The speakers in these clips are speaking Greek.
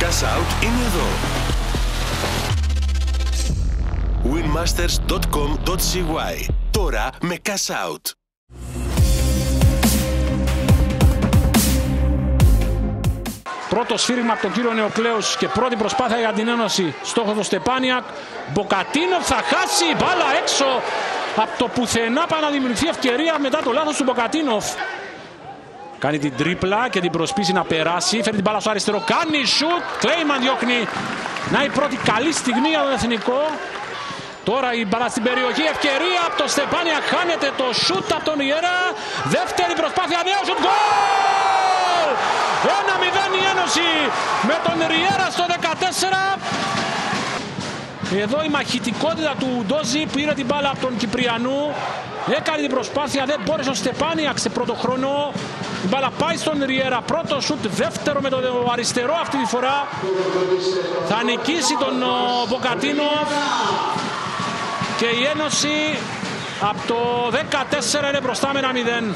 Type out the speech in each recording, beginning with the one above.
Cash Out είναι εδώ. winmasters.com.cy Τώρα με Cash Out. Πρώτο σφύριγμα από τον κύριο Νεοκλέους και πρώτη προσπάθεια για την Ένωση. Στόχος το Στεπάνιακ. Μποκατίνο θα χάσει μπάλα έξω από το πουθενά πάει να δημιουργηθεί ευκαιρία μετά το λάθος του Μποκατίνοφ. Κάνει την τρίπλα και την προσπίσει να περάσει. Φέρνει την μπάλα στο αριστερό. Κάνει σουτ. Κλέιμαν διώχνει. Να η πρώτη καλή στιγμή για τον εθνικό. Τώρα η μπάλα στην περιοχή. Ευκαιρία από το Στεπάνια. Χάνεται το σουτ από τον Ιέρα. Δεύτερη προσπάθεια. Νέο σουτ. Γκολ! 1-0 η Ένωση με τον Ριέρα στο 14. Εδώ η μαχητικότητα του Ντόζι πήρε την μπάλα από τον Κυπριανού. Έκανε την προσπάθεια, δεν μπόρεσε ο Στεπάνιαξ σε πρώτο χρόνο. Η μπάλα πάει στον Ριέρα. Πρώτο σουτ, δεύτερο με το αριστερό αυτή τη φορά. Θα νικήσει τον Μποκατίνο. Και η Ένωση από το 14 είναι μπροστά με ένα 0.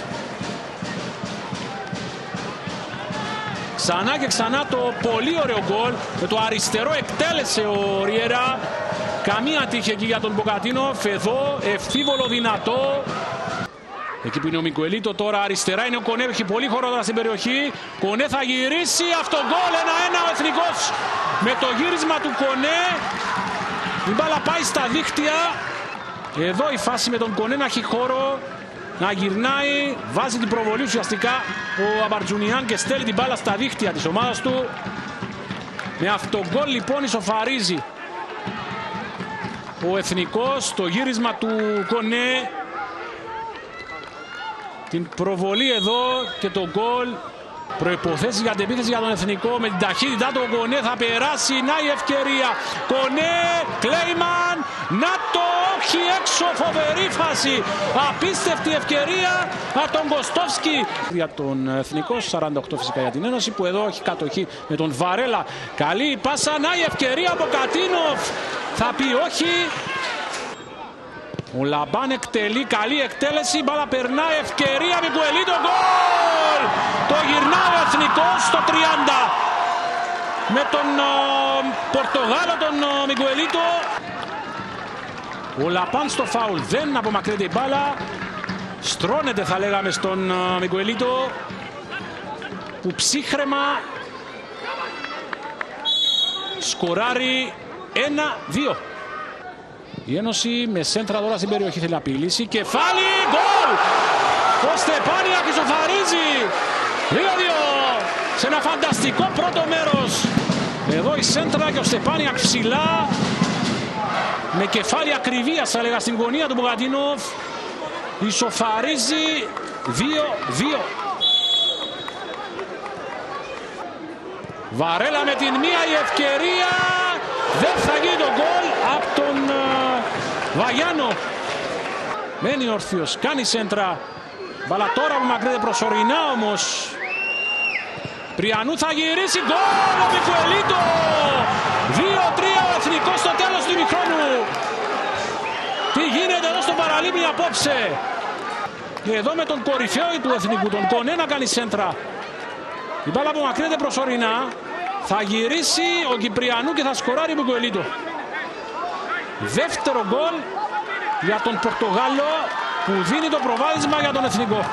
Ξανά και ξανά το πολύ ωραίο γκολ. Με το αριστερό εκτέλεσε ο Ριέρα. Καμία τύχη εκεί για τον Μποκατίνο. Φεδό, ευθύβολο δυνατό. Εκεί που είναι ο Μικουελίτο τώρα αριστερά είναι ο Κονέ. Έχει πολύ χώρο τώρα στην περιοχή. Κονέ θα γυρίσει. Αυτό γκολ 1-1 ο Εθνικός. Με το γύρισμα του Κονέ. Η μπάλα πάει στα δίχτυα. Εδώ η φάση με τον Κονέ να έχει χώρο να γυρνάει, βάζει την προβολή ουσιαστικά ο Αμπαρτζουνιάν και στέλνει την μπάλα στα δίχτυα της ομάδας του. Με αυτό γκολ λοιπόν ισοφαρίζει ο Εθνικός, το γύρισμα του Κονέ. Την προβολή εδώ και το γκολ Προποθέσει για την επίθεση για τον Εθνικό με την ταχύτητά του ο Κονέ θα περάσει. Να η ευκαιρία. Κονέ, Κλέιμαν, να το όχι έξω. Φοβερή φάση. Απίστευτη ευκαιρία από τον Κοστόφσκι. Για τον Εθνικό, 48 φυσικά για την Ένωση που εδώ έχει κατοχή με τον Βαρέλα. Καλή πάσα. Να η ευκαιρία από Κατίνοφ. Θα πει όχι. Ο Λαμπάν εκτελεί, καλή εκτέλεση, μπάλα περνάει, ευκαιρία, Μικουελί το γκολ! Το γυρνάει ο Εθνικός στο 30. Με τον ο, Πορτογάλο, τον ο, Μικουελίτο. Ο Λαμπάν στο φάουλ, δεν απομακρύνεται η μπάλα. Στρώνεται θα λέγαμε στον ο, Μικουελίτο. Που ψύχρεμα σκοράρει 1-2. Η Ένωση με σέντρα τώρα στην περιοχή θέλει να απειλήσει. Κεφάλι, γκολ! Ο Στεπάνια ισοφαρίζει. 2-2 σε ένα φανταστικό πρώτο μέρος. Εδώ η σέντρα και ο Στεπάνια ψηλά. Με κεφάλι ακριβίας θα λέγα στην γωνία του Μπουγαντίνοφ. Ισοφαρίζει 2-2. Βαρέλα με την μία η ευκαιρία. Δεν θα γίνει το γκολ από τον Βαγιάνο. Μένει ορθιος, κάνει σέντρα. Μπαλά τώρα που μακρύνεται προσωρινά όμως. Πριανού θα γυρίσει γκολ ο Μικουελίτο. 2-3 ο Εθνικός στο τέλος του ημιχρόνου. Τι γίνεται εδώ στο παραλίμνη απόψε; Και εδώ με τον κορυφαίο του Εθνικού, τον Κονέ να κάνει σέντρα. Η μπάλα που μακρύνεται προσωρινά. Θα γυρίσει ο Κυπριανού και θα σκοράρει ο Μικουελίτο. Δεύτερο γκολ για τον Πορτογάλο που δίνει το προβάδισμα για τον Εθνικό.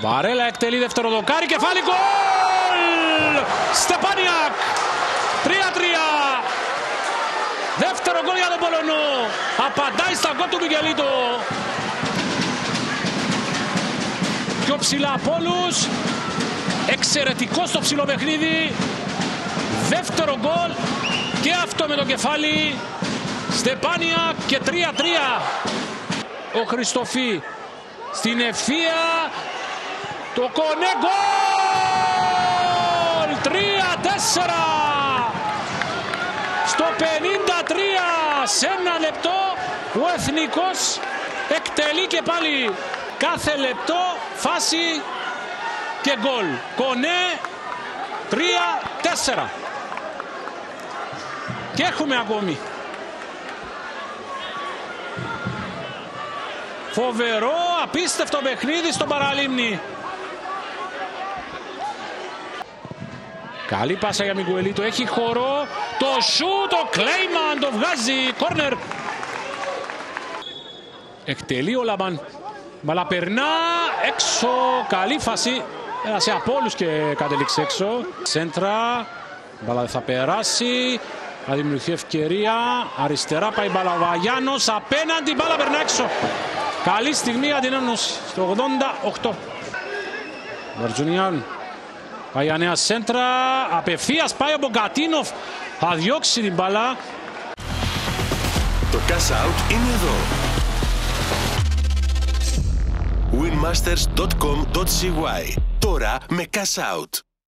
Βαρέλα εκτελεί δεύτερο δοκάρι, κεφάλι γκολ! Στεπάνιακ! 3-3. Δεύτερο γκολ για τον Πολωνό. Απαντάει στα γκολ του Μιγελίτο. Πιο ψηλά από όλους. Εξαιρετικό στο ψηλό παιχνίδι. Δεύτερο γκολ και αυτό με το κεφάλι. Στεπάνια και 3-3. Ο Χριστοφή στην ευθεία. Το κονέ γκολ. 3-4. Στο 53 σε ένα λεπτό ο Εθνικός εκτελεί και πάλι κάθε λεπτό φάση και γκολ. Κονέ 3-4. Και έχουμε ακόμη. Φοβερό, απίστευτο παιχνίδι στον Παραλίμνη. Καλή πάσα για Μιγκουελίτο, έχει χώρο. Το σου, το Κλέιμαν, το βγάζει, κόρνερ. Εκτελεί ο Λαμπάν. Μπαλά περνά, έξω, καλή φάση. Πέρασε από όλους και κατέληξε έξω. Σέντρα, μπαλά θα περάσει. Θα δημιουργηθεί ευκαιρία. Αριστερά πάει μπαλά ο Βαγιάνος. Απέναντι μπαλά περνά έξω. Καλή στιγμή για την Ένωση. Στο 88. Βαρτζουνιάν. Πάει για νέα σέντρα. Απευθείας πάει ο Μπογκατίνοφ. Θα διώξει την μπαλά. Το cash out είναι εδώ. winmasters.com.cy Τώρα με cash out.